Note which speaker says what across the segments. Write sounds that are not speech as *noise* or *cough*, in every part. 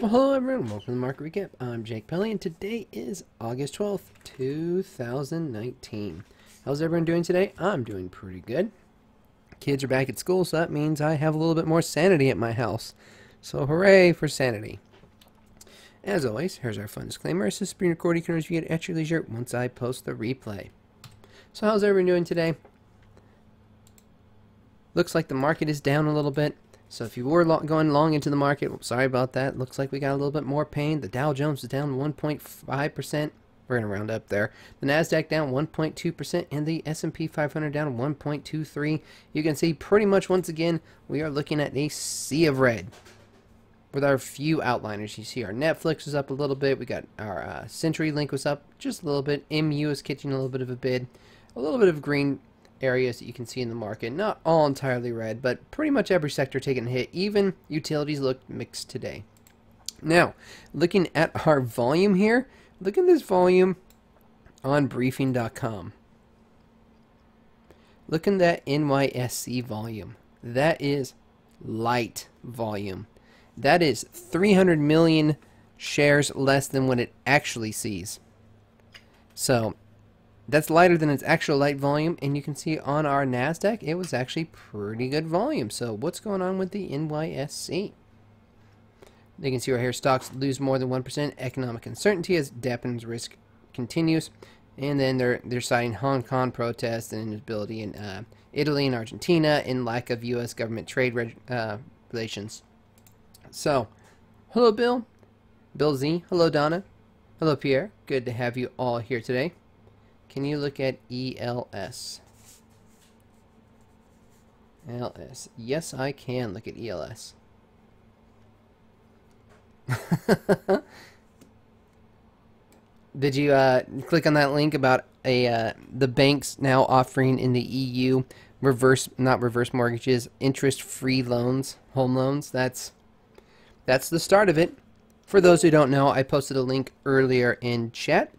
Speaker 1: Well, hello everyone. Welcome to the Market Recap. I'm Jake Pelly, and today is August 12th, 2019. How's everyone doing today? I'm doing pretty good. Kids are back at school, so that means I have a little bit more sanity at my house. So hooray for sanity. As always, here's our fun disclaimer. This is being recorded. You can review it at your leisure once I post the replay. So how's everyone doing today? Looks like the market is down a little bit. So if you were going long into the market, sorry about that. Looks like we got a little bit more pain. The Dow Jones is down 1.5%. We're going to round up there. The Nasdaq down 1.2% and the S&P 500 down 1.23. You can see pretty much once again we are looking at a sea of red. With our few outliners, you see our Netflix is up a little bit. We got our uh, CenturyLink was up just a little bit. MU is catching a little bit of a bid. A little bit of green areas that you can see in the market. Not all entirely red, but pretty much every sector taking a hit. Even utilities look mixed today. Now, looking at *laughs* our volume here, look at this volume on briefing.com. Look at that NYSE volume. That is light volume. That is 300 million shares less than what it actually sees. So that's lighter than its actual light volume and you can see on our NASDAQ it was actually pretty good volume. So what's going on with the NYSE you can see right here stocks lose more than 1% economic uncertainty as dampens risk continues. And then they're they're citing Hong Kong protests and instability in uh, Italy and Argentina and lack of U.S. government trade uh, relations. So hello Bill. Bill Z. Hello Donna. Hello Pierre. Good to have you all here today can you look at ELS? ELS. Yes, I can look at ELS. *laughs* Did you uh, click on that link about a uh, the banks now offering in the EU reverse not reverse mortgages interest free loans home loans that's that's the start of it for those who don't know I posted a link earlier in chat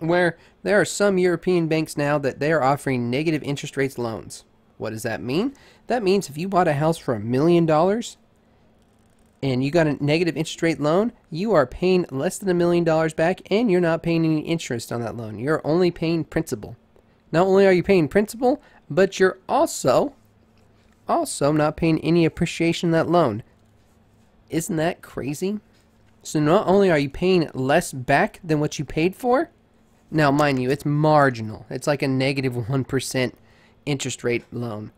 Speaker 1: where there are some European banks now that they are offering negative interest rates loans. What does that mean? That means if you bought a house for a million dollars and you got a negative interest rate loan, you are paying less than a million dollars back and you're not paying any interest on that loan. You're only paying principal. Not only are you paying principal, but you're also also not paying any appreciation on that loan. Isn't that crazy? So not only are you paying less back than what you paid for, now, mind you, it's marginal. It's like a negative 1 interest rate loan.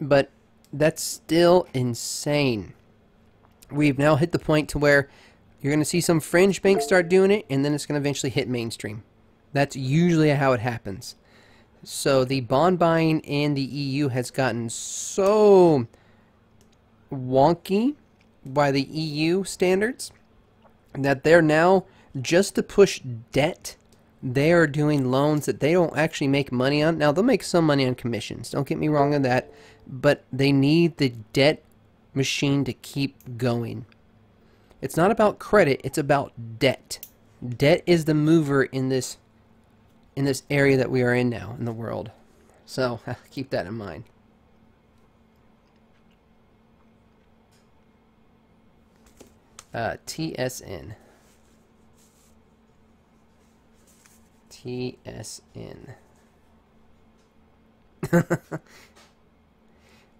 Speaker 1: But that's still insane. We've now hit the point to where you're going to see some fringe banks start doing it, and then it's going to eventually hit mainstream. That's usually how it happens. So the bond buying in the EU has gotten so wonky by the EU standards that they're now just to push debt they are doing loans that they don't actually make money on. Now, they'll make some money on commissions. Don't get me wrong on that. But they need the debt machine to keep going. It's not about credit, it's about debt. Debt is the mover in this in this area that we are in now in the world. So, *laughs* keep that in mind. Uh, TSN. TSN. *laughs*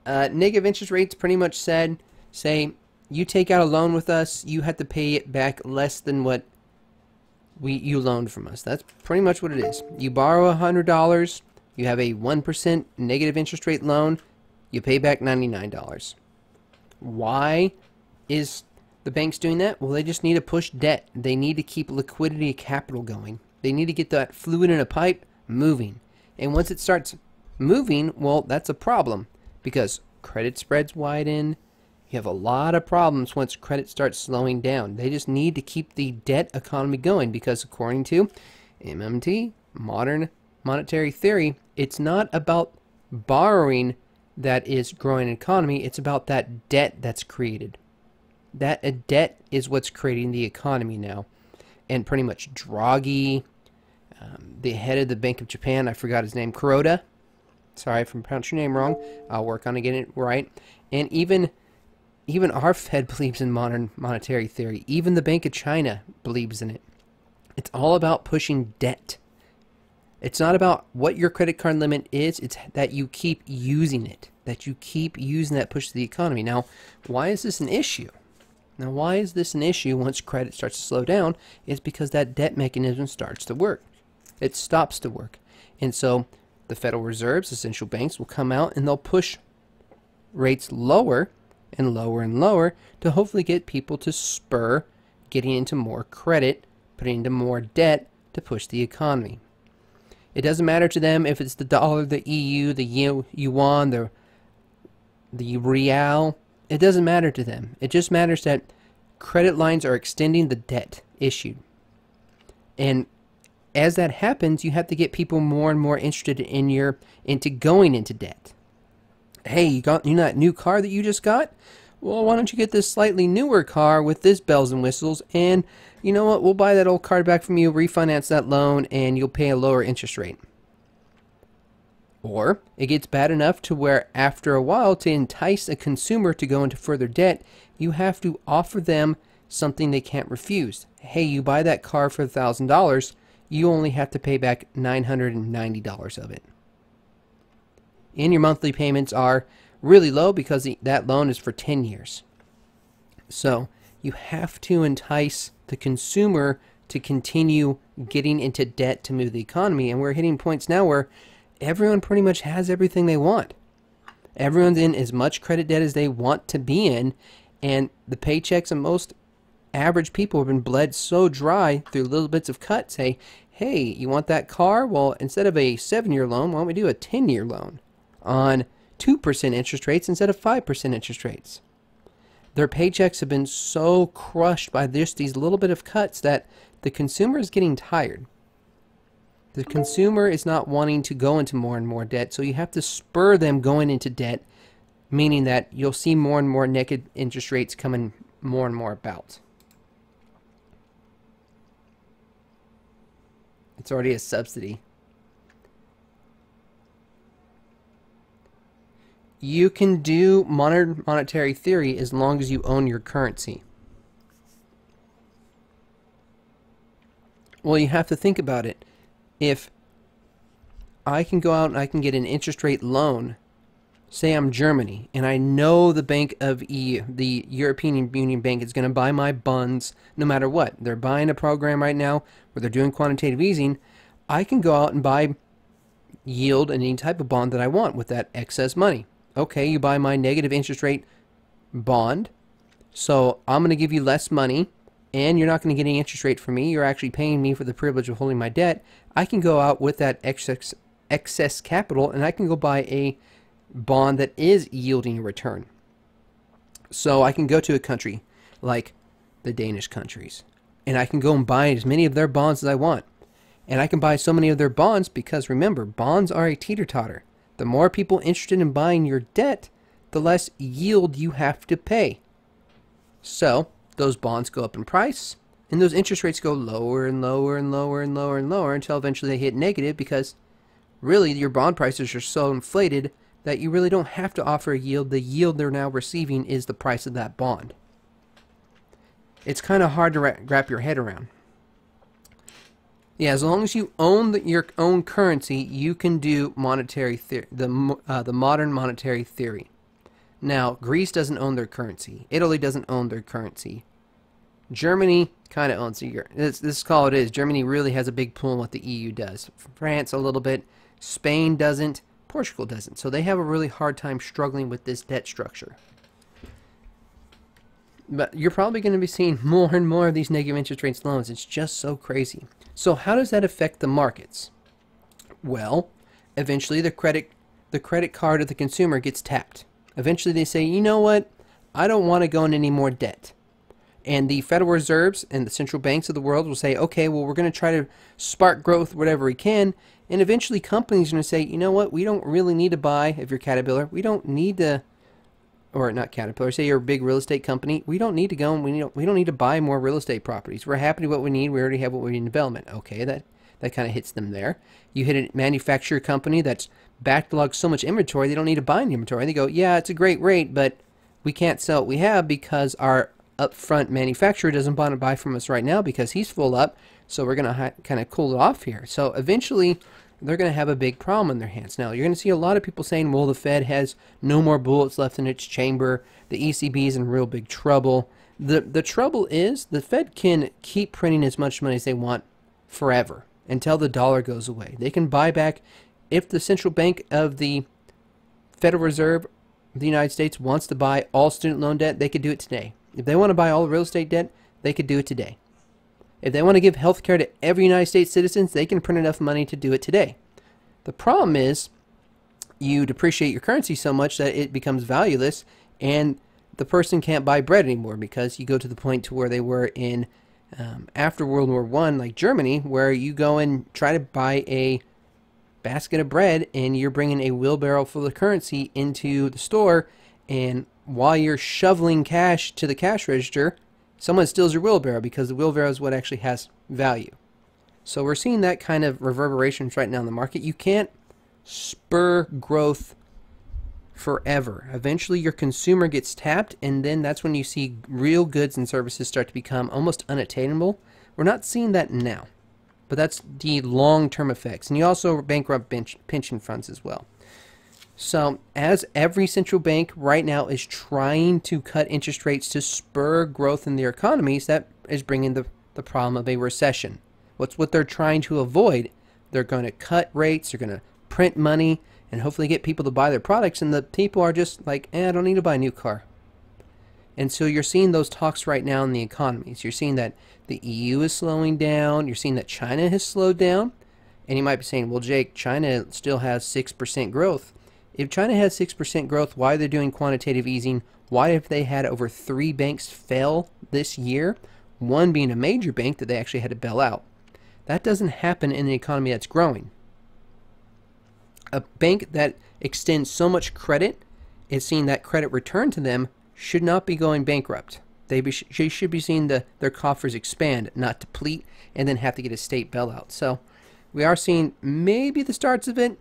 Speaker 1: uh, negative interest rates pretty much said, say, you take out a loan with us, you have to pay it back less than what we you loaned from us. That's pretty much what it is. You borrow $100, you have a 1% negative interest rate loan, you pay back $99. Why is the banks doing that? Well, they just need to push debt. They need to keep liquidity capital going. They need to get that fluid in a pipe moving. And once it starts moving, well, that's a problem because credit spreads widen. You have a lot of problems once credit starts slowing down. They just need to keep the debt economy going because, according to MMT, modern monetary theory, it's not about borrowing that is growing an economy, it's about that debt that's created. That a debt is what's creating the economy now and pretty much Draghi, um, the head of the Bank of Japan, I forgot his name, Kuroda. Sorry if I pronounced your name wrong. I'll work on getting it right. And even even our *laughs* Fed believes in modern monetary theory. Even the Bank of China believes in it. It's all about pushing debt. It's not about what your credit card limit is, it's that you keep using it, that you keep using that push to the economy. Now, why is this an issue? Now, why is this an issue once credit starts to slow down? Is because that debt mechanism starts to work. It stops to work. And so the Federal Reserves, the central banks, will come out and they'll push rates lower and lower and lower to hopefully get people to spur getting into more credit, putting into more debt to push the economy. It doesn't matter to them if it's the dollar, the EU, the yuan, the the real. It doesn't matter to them. It just matters that credit lines are extending the debt issued. And as that happens, you have to get people more and more interested in your into going into debt. Hey, you got you know that new car that you just got? Well, why don't you get this slightly newer car with this bells and whistles and you know what, we'll buy that old car back from you, refinance that loan, and you'll pay a lower interest rate. Or it gets bad enough to where after a while, to entice a consumer to go into further debt, you have to offer them something they can't refuse. Hey, you buy that car for $1,000, you only have to pay back $990 of it. And your monthly payments are really low because that loan is for 10 years. So you have to entice the consumer to continue getting into debt to move the economy. And we're hitting points now where everyone pretty much has everything they want. Everyone's in as much credit debt as they want to be in, and the paychecks of most average people have been bled so dry through little bits of cuts. Say, hey, you want that car? Well, instead of a seven year loan, why don't we do a 10 year loan on 2% interest rates instead of 5% interest rates? Their paychecks have been so crushed by this, these little bit of cuts that the consumer is getting tired. The consumer is not wanting to go into more and more debt, so you have to spur them going into debt, meaning that you'll see more and more negative interest rates coming more and more about. It's already a subsidy. You can do modern monetary theory as long as you own your currency. Well, you have to think about it. If I can go out and I can get an interest rate loan, say I'm Germany, and I know the Bank of EU, the European Union Bank, is going to buy my bonds no matter what. They're buying a program right now where they're doing quantitative easing. I can go out and buy yield and any type of bond that I want with that excess money okay, you buy my negative interest rate bond, so I'm going to give you less money, and you're not going to get any interest rate from me. You're actually paying me for the privilege of holding my debt. I can go out with that excess, excess capital, and I can go buy a bond that is yielding a return. So I can go to a country like the Danish countries, and I can go and buy as many of their bonds as I want. And I can buy so many of their bonds because remember, bonds are a teeter totter. The more people interested in buying your debt, the less yield you have to pay. So, those bonds go up in price, and those interest rates go lower and lower and lower and lower and lower until eventually they hit negative because really your bond prices are so inflated that you really don't have to offer a yield. The yield they're now receiving is the price of that bond. It's kind of hard to wrap your head around. Yeah, as long as you own the, your own currency, you can do monetary theory, the uh, the modern monetary theory. Now, Greece doesn't own their currency. Italy doesn't own their currency. Germany kind of owns it. This, this is all it is. Germany really has a big pull in what the EU does. France a little bit. Spain doesn't. Portugal doesn't. So they have a really hard time struggling with this debt structure. But you're probably going to be seeing *laughs* more and more of these negative interest rates loans. It's just so crazy. So how does that affect the markets? Well, eventually the credit the credit card of the consumer gets tapped. Eventually they say, "You know what? I don't want to go in any more debt." And the Federal Reserves and the central banks of the world will say, "Okay, well we're going to try to spark growth whatever we can." And eventually companies are going to say, "You know what? We don't really need to buy if you're Caterpillar. We don't need to or not Caterpillar, say you're a big real estate company, we don't need to go and we don't, we don't need to buy more real estate properties. We're happy with what we need. We already have what we need in development. Okay, that that kind of hits them there. You hit a manufacturer company that's backlogged so much inventory they don't need to buy any inventory. They go, yeah, it's a great rate, but we can't sell what we have because our upfront manufacturer doesn't want to buy from us right now because he's full up. So we're going to kind of cool it off here. So eventually, they're going to have a big problem in their hands. Now, you're going to see a lot of people saying, well, the Fed has no more bullets left in its chamber. The ECB is in real big trouble. The, the trouble is the Fed can keep printing as much money as they want forever until the dollar goes away. They can buy back if the central bank of the Federal Reserve the United States wants to buy all student loan debt, they could do it today. If they want to buy all the real estate debt, they could do it today. If they want to give health care to every United States citizen, they can print enough money to do it today. The problem is you depreciate your currency so much that it becomes valueless and the person can't buy bread anymore because you go to the point to where they were in um, after World War One, like Germany, where you go and try to buy a basket of bread and you're bringing a wheelbarrow full of currency into the store and while you're shoveling cash to the cash register, someone steals your wheelbarrow because the wheelbarrow is what actually has value. So we're seeing that kind of reverberations right now in the market. You can't spur growth forever. Eventually your consumer gets tapped and then that's when you see real goods and services start to become almost unattainable. We're not seeing that now. But that's the long-term effects. And you also bankrupt pension funds as well. So, as every central bank right now is trying to cut interest rates to spur growth in their economies, that is bringing the, the problem of a recession. What's what they're trying to avoid? They're going to cut rates, they're going to print money, and hopefully get people to buy their products. And the people are just like, eh, I don't need to buy a new car. And so you're seeing those talks right now in the economies. You're seeing that the EU is slowing down. You're seeing that China has slowed down. And you might be saying, well, Jake, China still has 6% growth. If China has 6% growth, why are they doing quantitative easing? Why have they had over three banks fail this year? One being a major bank that they actually had to bail out. That doesn't happen in an economy that's growing. A bank that extends so much credit is seeing that credit return to them should not be going bankrupt. They, be, they should be seeing the, their coffers expand, not deplete, and then have to get a state bailout. So we are seeing maybe the starts of it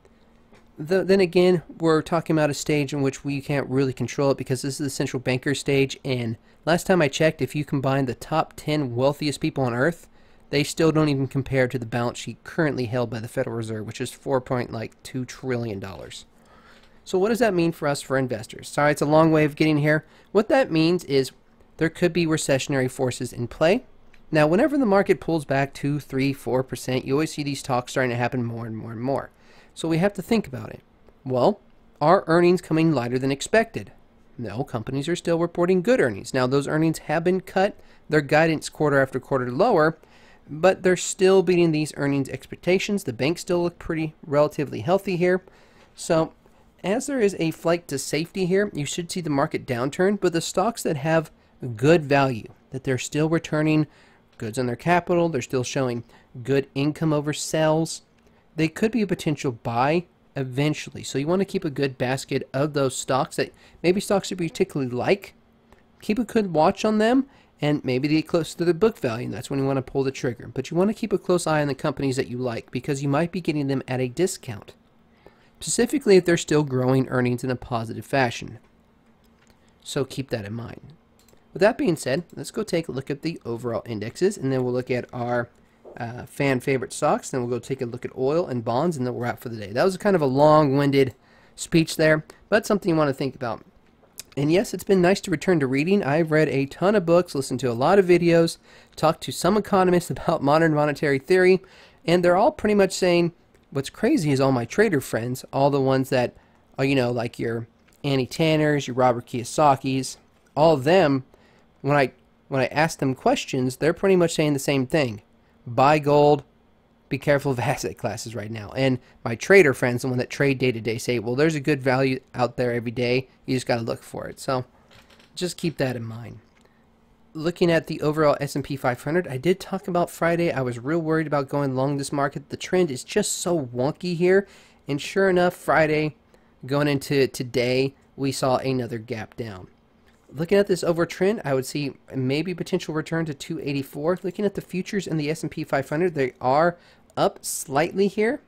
Speaker 1: the, then again, we're talking about a stage in which we can't really control it because this is the central banker stage. And last time I checked, if you combine the top 10 wealthiest people on earth, they still don't even compare to the balance sheet currently held by the Federal Reserve, which is four point like two trillion dollars. So what does that mean for us for investors? Sorry, it's a long way of getting here. What that means is there could be recessionary forces in play. Now, whenever the market pulls back two, three, four percent, you always see these talks starting to happen more and more and more. So we have to think about it. Well, are earnings coming lighter than expected? No, companies are still reporting good earnings. Now, those earnings have been cut, their guidance quarter after quarter lower, but they're still beating these earnings expectations. The banks still look pretty relatively healthy here. So, as there is a flight to safety here, you should see the market downturn, but the stocks that have good value, that they're still returning goods on their capital, they're still showing good income over sales, they could be a potential buy eventually. So you want to keep a good basket of those stocks that maybe stocks you particularly like. Keep a good watch on them and maybe they get close to the book value and that's when you want to pull the trigger. But you want to keep a close eye on the companies that you like because you might be getting them at a discount. Specifically if they're still growing earnings in a positive fashion. So keep that in mind. With that being said, let's go take a look at the overall indexes and then we'll look at our uh, fan favorite stocks. Then we'll go take a look at oil and bonds, and then we're out for the day. That was kind of a long-winded speech there, but something you want to think about. And yes, it's been nice to return to reading. I've read a ton of books, listened to a lot of videos, talked to some economists *laughs* about modern monetary theory, and they're all pretty much saying what's crazy is all my trader friends, all the ones that are, you know, like your Andy Tanners, your Robert Kiyosaki's, all of them, when I when I ask them questions, they're pretty much saying the same thing buy gold, be careful of *laughs* asset classes right now. And my trader friends, the one that trade day to day, say, well, there's a good value out there every day. You just got to look for it. So just keep that in mind. Looking at the overall S&P 500, I did talk about Friday. I was real worried about going long this market. The trend is just so wonky here. And sure enough, Friday, going into today, we saw another gap down. Looking at this over trend, I would see maybe potential return to 284. Looking at the futures in the S&P 500, they are up slightly here.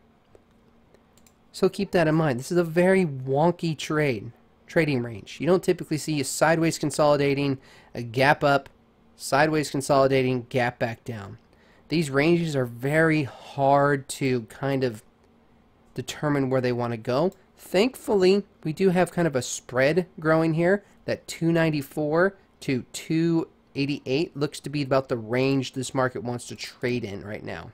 Speaker 1: So keep that in mind. This is a very wonky trade. trading range. You don't typically see a sideways consolidating, a gap up, sideways consolidating, gap back down. These ranges are very hard to kind of determine where they want to go. Thankfully, we do have kind of a spread growing here. That 294 to 288 looks to be about the range this market wants to trade in right now.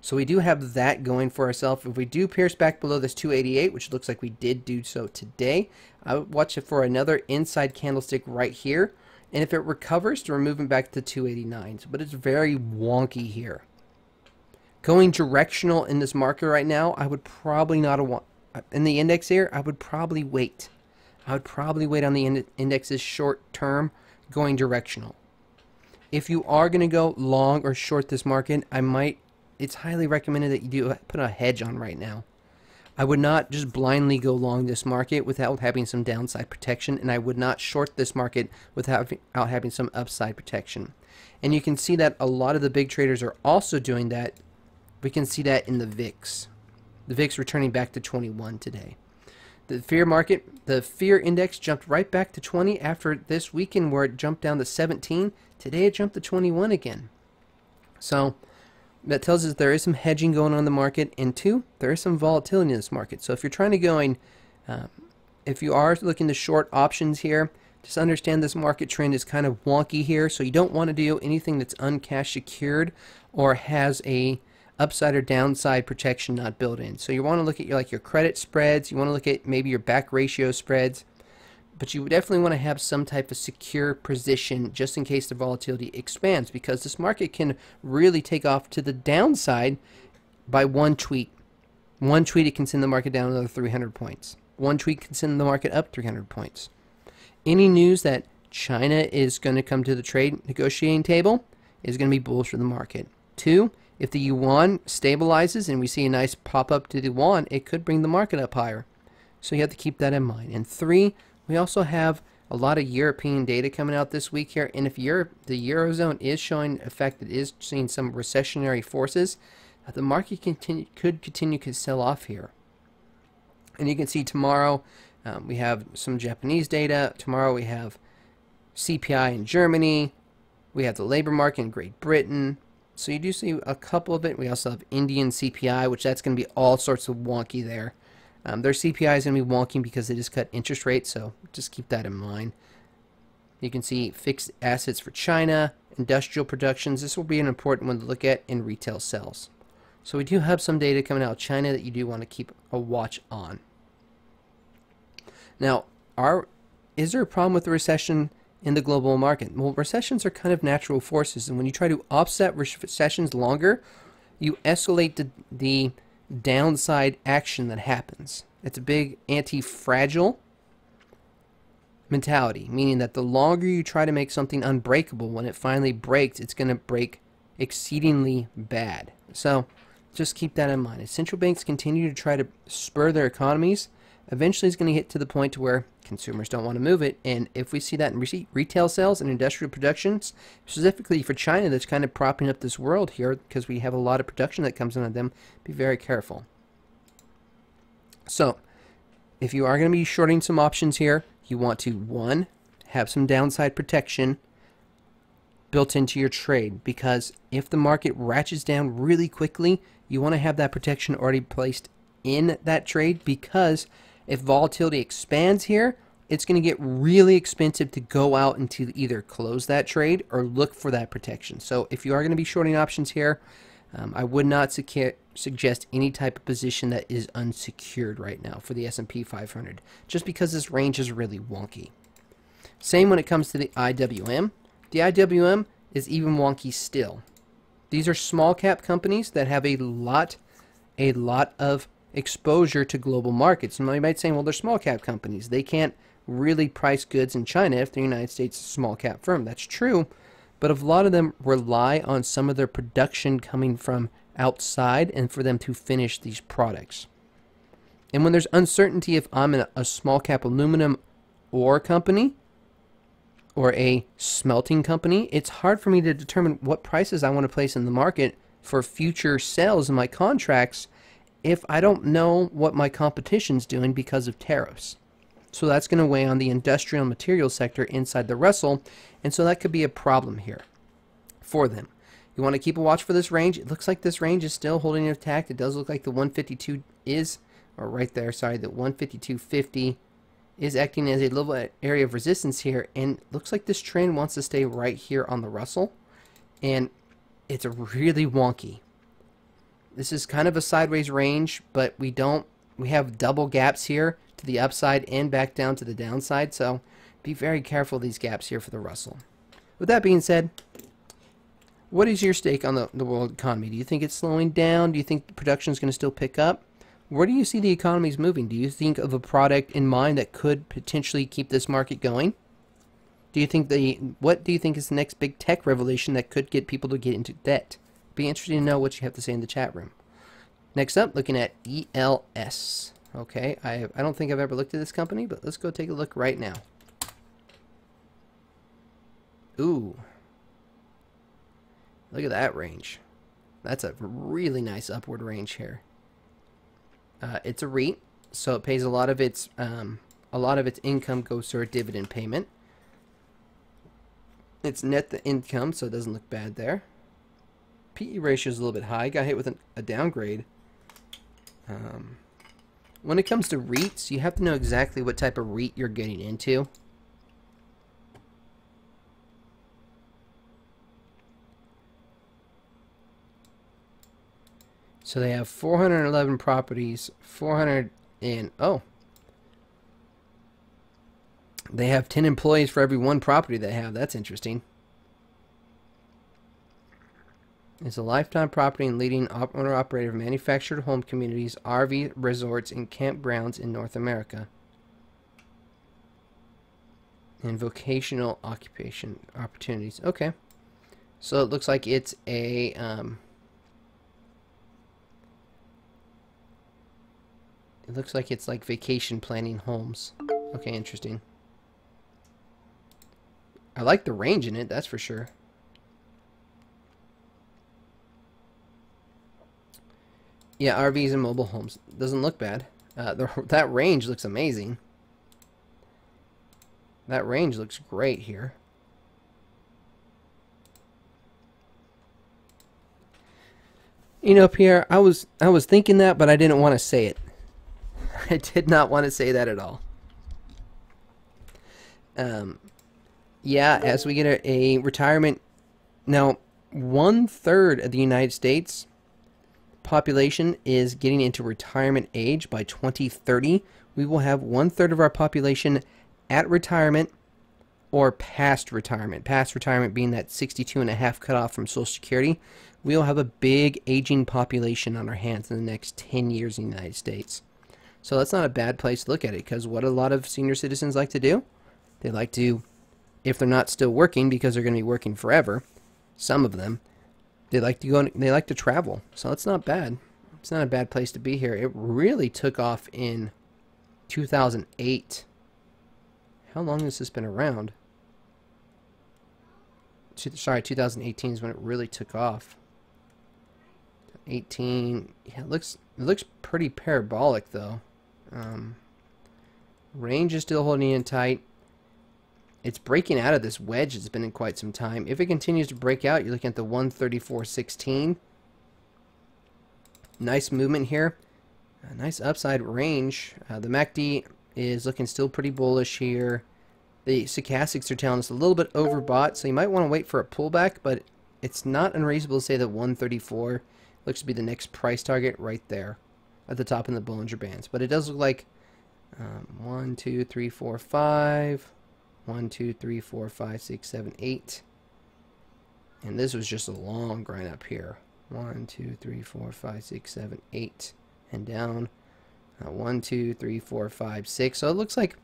Speaker 1: So we do have that going for ourselves. If we do pierce back below this 288, which looks like we did do so today, I would watch it for another inside candlestick right here. And if it recovers, to remove it back to 289. But it's very wonky here. Going directional in this market right now, I would probably not want in the index here. I would probably wait. I would probably wait on the ind indexes short term, going directional. If you are going to go long or short this market, I might. It's highly recommended that you do put a hedge on right now. I would not just blindly go long this market without having some downside protection, and I would not short this market without having some upside protection. And you can see that a lot of the big traders are also doing that. We can see that in the VIX. The VIX returning back to 21 today. The fear market, the fear index jumped right back to 20 after this weekend where it jumped down to 17. Today it jumped to 21 again. So that tells us there is some hedging going on in the market, and two, there is some volatility in this market. So if you're trying to going, um, if you are looking to short options here, just understand this market trend is kind of wonky here, so you don't want to do anything that's uncash secured or has a upside or downside protection not built in. So you want to look at your like your credit spreads, you want to look at maybe your back ratio spreads, but you definitely want to have some type of secure position just in case the volatility expands because this market can really take off to the downside by one tweet. One tweet it can send the market down another 300 points. One tweet can send the market up 300 points. Any news that China is going to come to the trade negotiating table is going to be bullish for the market. Two, if the yuan stabilizes and we see a nice pop up to the yuan, it could bring the market up higher. So you have to keep that in mind. And three, we also have a lot of European data coming out this week here, and if Europe, the Eurozone is showing effect, it is seeing some recessionary forces, uh, the market continue, could continue to sell off here. And you can see tomorrow um, we have some Japanese data. Tomorrow we have CPI in Germany. We have the labor market in Great Britain. So you do see a couple of it. We also have Indian CPI, which that's going to be all sorts of wonky there. Um, their CPI is going to be wonky because they just cut interest rates, so just keep that in mind. You can see fixed assets for China, industrial productions. This will be an important one to look at in retail sales. So we do have some data coming out of China that you do want to keep a watch on. Now, are is there a problem with the recession in the global market? Well, recessions are kind of natural forces, and when you try to offset recessions longer, you escalate the, the downside action that happens. It's a big anti fragile mentality, meaning that the longer you try to make something unbreakable, when it finally breaks, it's going to break exceedingly bad. So just keep that in mind. As central banks continue to try to spur their economies, eventually it's going to get to the point where consumers don't want to move it. And if we see that in re retail sales and industrial productions, specifically for China, that's kind of propping up this world here because we have a lot of production that comes in on them, be very careful. So, if you are going to be shorting some options here, you want to, one, have some downside protection built into your trade because if the market ratchets down really quickly, you want to have that protection already placed in that trade because if volatility expands here, it's going to get really expensive to go out and to either close that trade or look for that protection. So if you are going to be shorting options here, um, I would not suggest any type of position that is unsecured right now for the S&P 500, just because this range is really wonky. Same when it comes to the IWM. The IWM is even wonky still. These are small cap companies that have a lot, a lot of exposure to global markets. And you might say, well, they're small cap companies. They can't really price goods in China if the United States is a small cap firm. That's true. But a lot of them rely on some of their production coming from outside and for them to finish these products. And when there's uncertainty if I'm in a small cap aluminum ore company or a smelting company, it's hard for me to determine what prices I want to place in the market for future sales in my contracts if I don't know what my competition's doing because of tariffs. So that's going to weigh on the industrial material sector inside the Russell, and so that could be a problem here for them. You want to keep a watch for this range. It looks like this range is still holding intact. It does look like the 152 is, or right there, sorry, the 152.50 is acting as a little area of resistance here, and looks like this trend wants to stay right here on the Russell, and it's really wonky. This is kind of a sideways range, but we don't, we have double gaps here to the upside and back down to the downside, so be very careful these gaps here for the Russell. With that being said, what is your stake on the, the world economy? Do you think it's slowing down? Do you think production is going to still pick up? Where do you see the economy moving? Do you think of a product in mind that could potentially keep this market going? Do you think the what do you think is the next big tech revelation that could get people to get into debt? Be interesting to know what you have to say in the chat room. Next up, looking at ELS. Okay, I I don't think I've ever looked at this company, but let's go take a look right now. Ooh. Look at that range. That's a really nice upward range here. Uh, it's a REIT, so it pays a lot of its um, a lot of its income goes to a dividend payment. It's net the income, so it doesn't look bad there. PE ratio is a little bit high. Got hit with an, a downgrade. Um, when it comes to REITs, you have to know exactly what type of REIT you're getting into. So they have 411 properties, 400 and oh, they have 10 employees for every one property they have. That's interesting. It's a lifetime property and leading owner operator of manufactured home communities, RV resorts, and campgrounds in North America. And vocational occupation opportunities. Okay. So it looks like it's a um, It looks like it's like vacation planning homes. Okay, interesting. I like the range in it, that's for sure. Yeah, RVs and mobile homes. Doesn't look bad. Uh, the, *laughs* that range looks amazing. That range looks great here. You know, Pierre, I was I was thinking that, but I didn't want to say it. *laughs* I did not want to say that at all. Um, yeah, as we get a, a retirement, now one third of the United States population is getting into retirement age by 2030. We will have one third of our population at retirement or past retirement. Past retirement being that 62 and a half cutoff from Social Security. We will have a big aging population on our hands in the next 10 years in the United States. So that's not a bad place to look at it because what a lot of senior citizens like to do, they like to, if they're not still working because they're going to be working forever, some of them, they like to go. and They like to travel. So it's not bad. It's not a bad place to be here. It really took off in 2008. How long has this been around? Sorry, 2018 is when it really took off. 18. Yeah, it looks it looks pretty parabolic though. Um, range is still holding in tight. It's breaking out of this wedge it's been in quite some time. If it continues to break out, you're looking at the 134.16. Nice movement here. A nice upside range. Uh, the MACD is looking still pretty bullish here. The stochastics are telling us a little bit overbought, so you might want to wait for a pullback, but it's not unreasonable to say that 134 looks to be the next price target right there at the top in the Bollinger Bands. But it does look like um, 1, 2, 3, 4, 5, 1, 2, 3, 4, 5, 6, 7, 8. And this was just a long grind up here. 1, 2, 3, 4, 5, 6, 7, 8. And down. Uh, 1, 2, 3, 4, 5, 6. So it looks like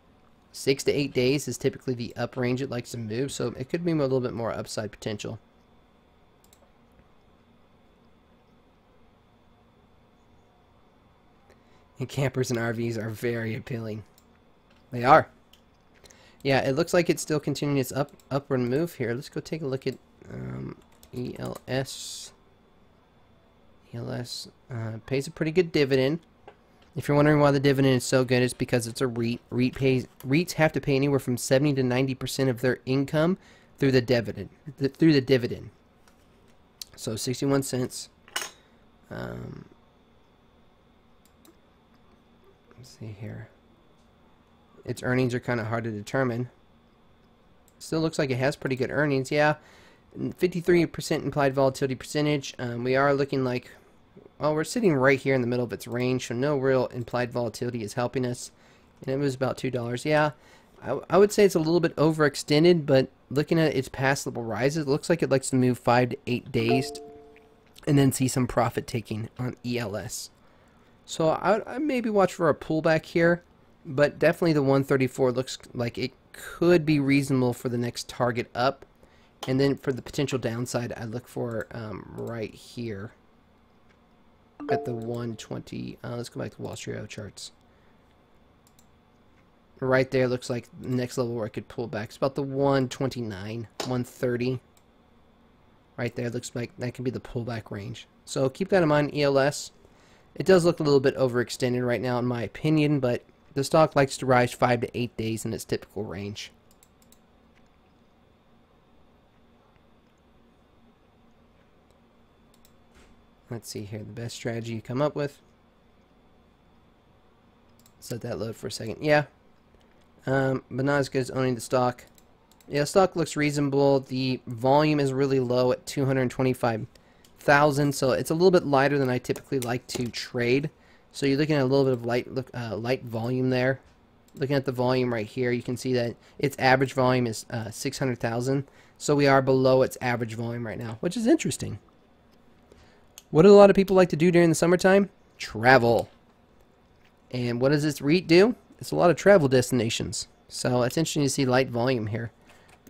Speaker 1: 6 to 8 days is typically the up range it likes to move. So it could be a little bit more upside potential. And campers and RVs are very appealing. They are. Yeah, it looks like it's still continuing its up upward move here. Let's go take a look at um, ELS. ELS uh, pays a pretty good dividend. If you're wondering why the dividend is so good, it's because it's a REIT. REIT pays REITs have to pay anywhere from 70 to 90 percent of their income through the dividend. Through the dividend. So 61 cents. Um, let's see here. Its earnings are kind of hard to determine. Still looks like it has pretty good earnings. Yeah, 53% implied volatility percentage. Um, we are looking like, well, we're sitting right here in the middle of its range, so no real implied volatility is helping us. And it was about $2. Yeah, I, I would say it's a little bit overextended, but looking at its past level rises, it looks like it likes to move 5 to 8 days and then see some profit taking on ELS. So I, I maybe watch for a pullback here, but definitely the 134 looks like it could be reasonable for the next target up. And then for the potential downside, I look for um, right here at the 120. Uh, let's go back to Wallstreet.io charts. Right there looks like the next level where I could pull back. It's about the 129, 130. Right there looks like that could be the pullback range. So keep that in mind, ELS. It does look a little bit overextended right now in my opinion, but the stock likes to rise 5 to 8 days in its typical range. Let's see here, the best strategy you come up with. let that load for a second. Yeah, um, but not as good as owning the stock. Yeah, stock looks reasonable. The volume is really low at 225,000, so it's a little bit lighter than I typically like to trade. So you're looking at a little bit of light, uh, light volume there. Looking at the volume right here, you can see that its average volume is uh, 600,000. So we are below its average volume right now, which is interesting. What do a lot of people like to do during the summertime? Travel. And what does this REIT do? It's a lot of travel destinations. So it's interesting to see light volume here.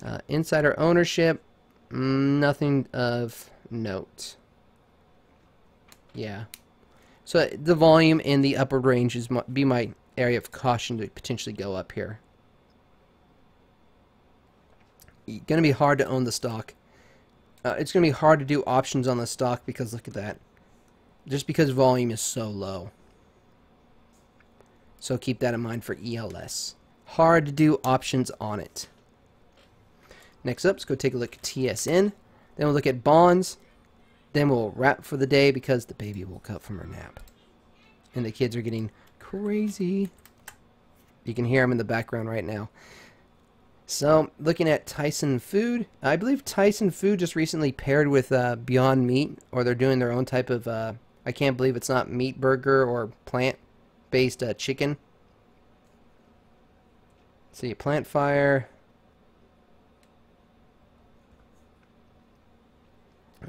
Speaker 1: Uh, insider ownership, nothing of note. Yeah. So the volume in the upper range is be my area of caution to potentially go up here. Going to be hard to own the stock. Uh, it's going to be hard to do options on the stock because look at that. Just because volume is so low. So keep that in mind for ELS. Hard to do options on it. Next up, let's go take a look at TSN. Then we'll look at bonds. Then we'll wrap for the day because the baby woke up from her nap. And the kids are getting crazy. You can hear them in the background right now. So, looking at Tyson Food, I believe Tyson Food just recently paired with uh, Beyond Meat, or they're doing their own type of, uh, I can't believe it's not meat burger or plant-based uh, chicken. see, Plant Fire.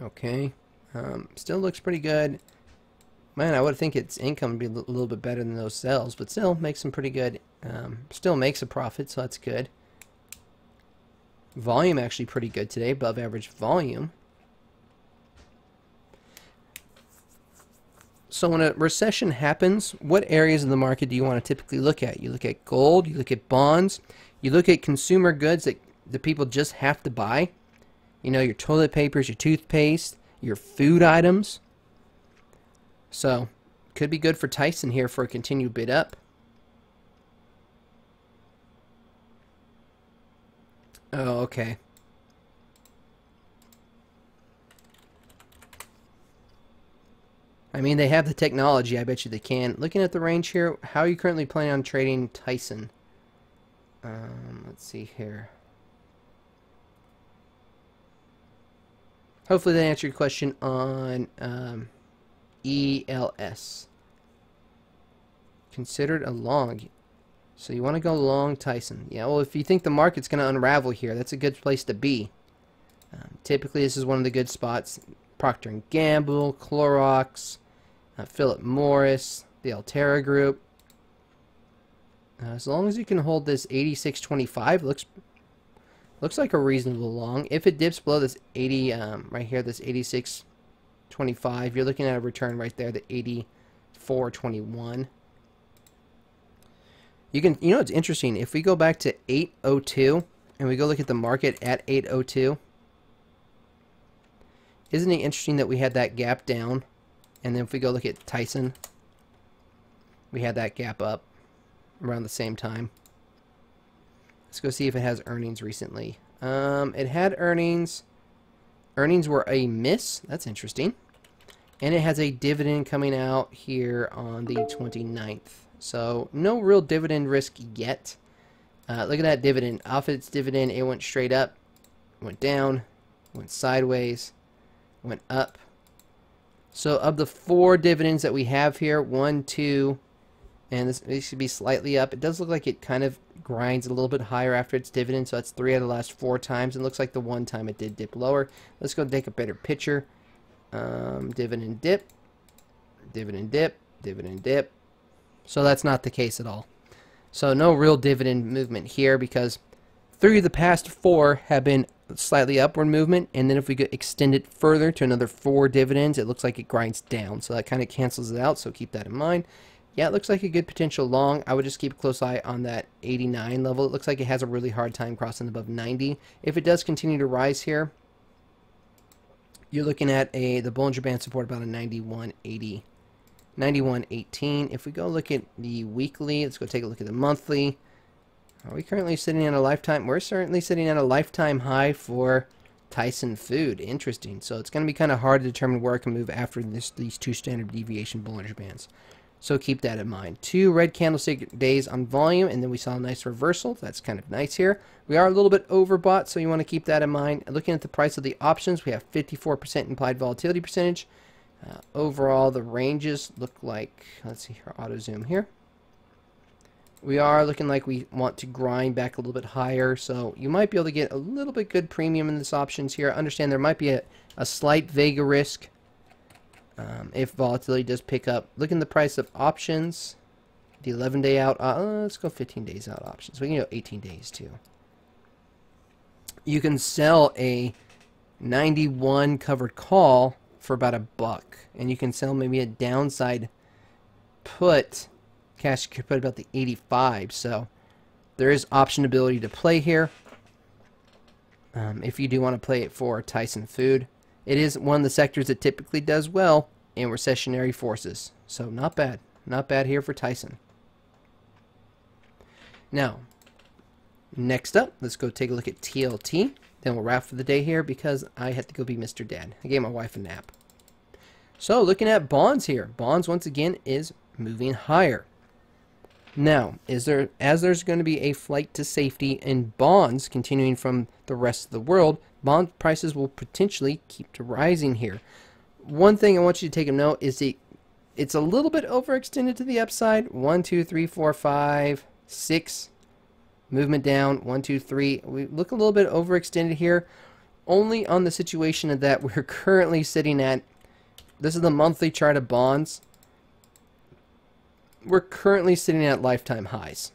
Speaker 1: Okay, um, still looks pretty good. Man, I would think its income would be a little bit better than those sales, but still makes some pretty good, um, still makes a profit, so that's good. Volume actually pretty good today, above average volume. So when a recession happens, what areas of the market do you want to typically look at? You look at gold, you look at bonds, you look at consumer goods that the people just have to buy. You know, your toilet papers, your toothpaste, your food items. So, could be good for Tyson here for a continued bid up. Oh, okay. I mean, they have the technology. I bet you they can. Looking at the range here, how are you currently planning on trading Tyson? Um, let's see here. Hopefully that answered your question on um, ELS. Considered a long. So you want to go long Tyson. Yeah, well, if you think the market's going to unravel here, that's a good place to be. Um, typically, this is one of the good spots. Procter & Gamble, Clorox, uh, Philip Morris, the Altria Group. Uh, as long as you can hold this 86.25, looks looks like a reasonable long. If it dips below this 80, um, right here, this 86.25, you're looking at a return right there, the 84.21. You can, you know, it's interesting. If we go back to 802 and we go look at the market at 802, isn't it interesting that we had that gap down? And then if we go look at Tyson, we we had that gap up around the same time. Let's go see if it has earnings recently. Um, it had earnings. Earnings were a miss. That's interesting. And it has a dividend coming out here on the 29th. So no real dividend risk yet. Uh, look at that dividend. Off its dividend, it went straight up, went down, went sideways, went up. So of the four dividends that we have here, one, two, and this, should be slightly up. It does look like it kind of grinds a little bit higher after its dividend, so that's three out of the last four times. It looks like the one time it did dip lower. Let's go take a better picture. Um, dividend dip, dividend dip, dividend dip. So that's not the case at all. So no real dividend movement here because three of the past four have been slightly upward movement, and then if we could extend it further to another four dividends, it looks like it grinds down. So that kind of cancels it out, so keep that in mind yeah, it looks like a good potential long. I would just keep a close eye on that 89 level. It looks like it has a really hard time crossing above 90. If it does continue to rise here, you're looking at a the Bollinger Band support about a 91.80. 91.18. If we go look at the weekly, let's go take a look at the monthly. Are we currently sitting at a lifetime? We're certainly sitting at a lifetime high for Tyson Food. Interesting. So it's going to be kind of hard to determine where I can move after this, these two standard deviation Bollinger Bands. So keep that in mind. Two red candlestick days on volume, and then we saw a nice reversal. That's kind of nice here. We are a little bit overbought, so you want to keep that in mind. Looking at the price of the options, we have 54% implied volatility percentage. Uh, overall, the ranges look like, let's see here, auto zoom here. We are looking like we want to grind back a little bit higher, so you might be able to get a little bit good premium in this options here. Understand there might be a, a slight Vega risk um, if volatility does pick up, look in the price of options. The 11 day out, uh, let's go 15 days out options. We can go 18 days too. You can sell a 91 covered call for about a buck, and you can sell maybe a downside put cash covered put about the 85. So there is option ability to play here. Um, if you do want to play it for Tyson Food. It is one of the sectors that typically does well in recessionary forces. So not bad. Not bad here for Tyson. Now, next up, let's go take a look at TLT. Then we'll wrap for the day here because I had to go be Mr. Dad. I gave my wife a nap. So looking at bonds here. Bonds once again is moving higher. Now, is there as there's going to be a flight to safety in bonds continuing from the rest of the world, bond prices will potentially keep to rising here. One thing I want you to take a note is the it's a little bit overextended to the upside. One, two, three, four, five, six. Movement down. One, two, three. We look a little bit overextended here. Only on the situation that *laughs* we're currently sitting at. This is the monthly chart of bonds we're currently sitting at lifetime highs.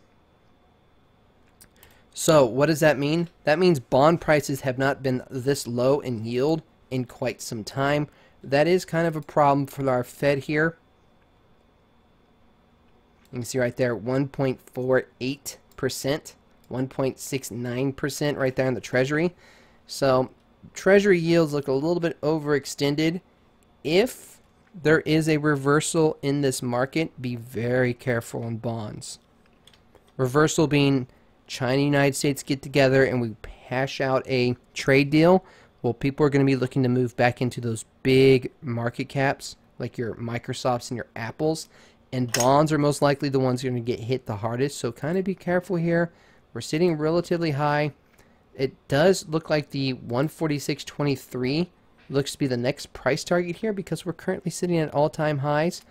Speaker 1: So, what does that mean? That means bond prices have not been this low in yield in quite some time. That is kind of a problem for our Fed here. You can see right there 1.48%, 1.69% right there in the Treasury. So, Treasury yields look a little bit overextended. If there is a reversal in this market, be very careful in bonds. Reversal being China and United States get together and we hash out a trade deal. Well, people are going to be looking to move back into those big market caps like your Microsofts and your Apples. And bonds are most likely the ones going to get hit the hardest. So kind of be careful here. We're sitting relatively high. It does look like the 146.23 looks to be the next price target here because we're currently sitting at all-time highs.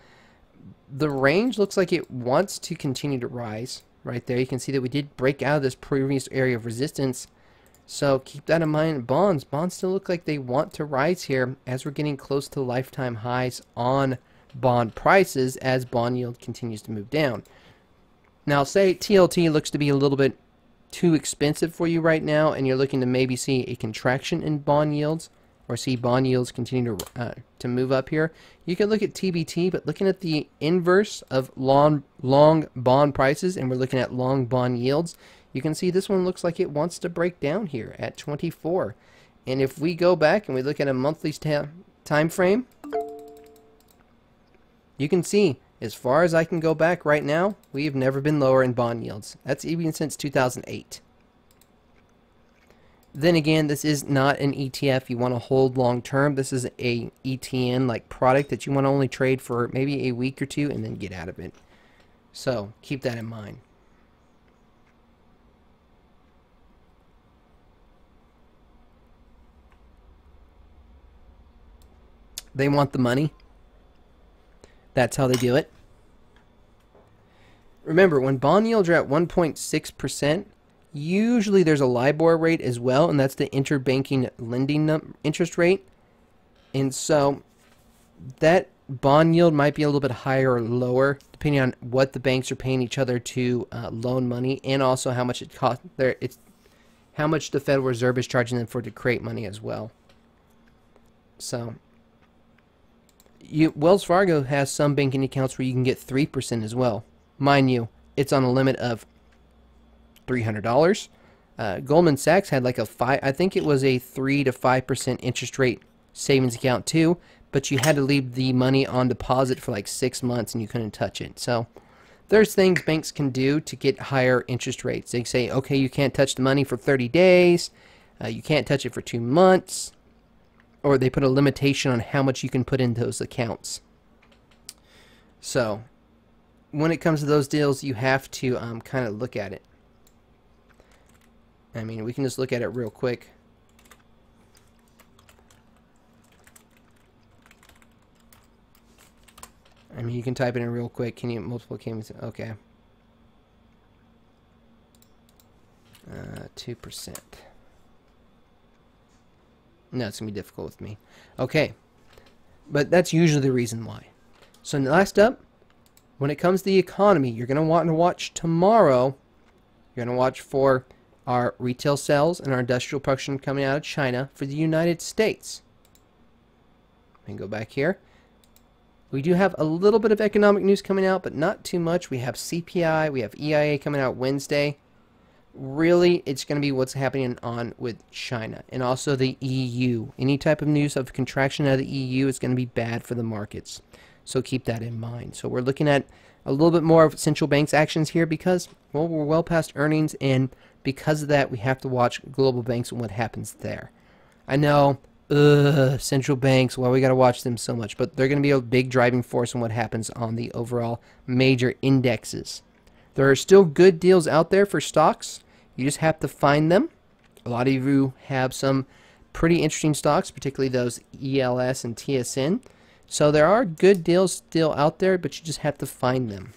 Speaker 1: The range looks like it wants to continue to rise right there. You can see that we did break out of this previous area of resistance. So keep that in mind. Bonds, bonds still look like they want to rise here as we're getting close to lifetime highs on bond prices as bond yield continues to move down. Now say TLT looks to be a little bit too expensive for you right now and you're looking to maybe see a contraction in bond yields or see bond yields continue to uh, to move up here. You can look at TBT, but looking at the inverse of long long bond prices, and we're looking at long bond yields, you can see this one looks like it wants to break down here at 24. And if we go back and we look at a monthly time frame, you can see As far as I can go back right now, we have never been lower in bond yields. That's even since 2008. Then again, this is not an ETF you want to hold long term. This is a ETN like product that you want to only trade for maybe a week or two and then get out of it. So keep that in mind. They want the money. That's how they do it. Remember, when bond yields are at 1.6%, usually there's a LIBOR rate as well, and that's the interbanking lending interest rate. And so that bond yield might be a little bit higher or lower, depending on what the banks are paying each other to uh, loan money, and also how much it costs. There, it's how much the Federal Reserve is charging them for to create money as well. So you, Wells Fargo has some banking accounts where you can get 3% as well. Mind you, it's on a limit of $300. Uh, Goldman Sachs had like a five, I think it was a 3 to 5% interest rate savings account too, but you had to leave the money on deposit for like six months and you couldn't touch it. So there's things banks can do to get higher interest rates. They say, okay, you can't touch the money for 30 days, uh, you can't touch it for two months or they put a limitation on how much you can put in those accounts. So, when it comes to those deals, you have to um, kind of look at it. I mean, we can just look at it real quick. I mean, you can type it in real quick. Can you multiple cameras? Okay. Uh, 2%. No, it's going to be difficult with me. Okay. But that's usually the reason why. So last up, when it comes to the economy, you're going to want to watch tomorrow. You're going to watch for our retail sales and our industrial production coming out of China for the United States. And go back here. We do have a little bit of economic news coming out, but not too much. We have CPI, we have EIA coming out Wednesday really it's going to be what's happening on with China and also the EU. Any type of news of contraction out of the EU is going to be bad for the markets. So keep that in mind. So we're looking at a little bit more of central banks actions here because well we're well past earnings and because of that we have to watch global banks and what happens there. I know central banks, well, we got to watch them so much, but they're going to be a big driving force in what happens on the overall major indexes. There are still good deals out there for stocks. You just have to find them. A lot of you have some pretty interesting stocks, particularly those ELS and TSN. So there are good deals still out there, but you just have to find them.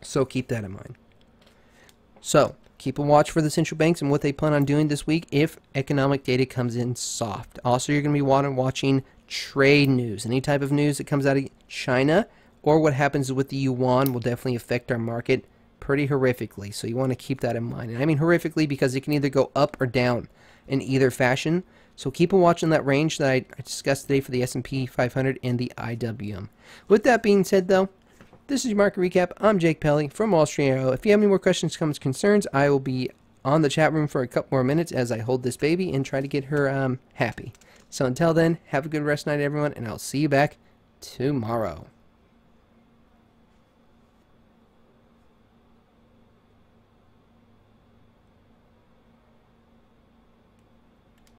Speaker 1: So keep that in mind. So keep a watch for the central banks and what they plan on doing this week if economic data comes in soft. Also, you're going to be watching trade news. Any type of news that comes out of China or what happens with the yuan will definitely affect our market pretty horrifically. So you want to keep that in mind. And I mean horrifically because it can either go up or down in either fashion. So keep on watching that range that I discussed today for the S&P 500 and the IWM. With that being said, though, this is your market recap. I'm Jake Pelly from Wallstreet.io. If you have any more questions, comments, concerns, I will be on the chat room for a couple more minutes as I hold this baby and try to get her um, happy. So until then, have a good rest night, everyone, and I'll see you back tomorrow.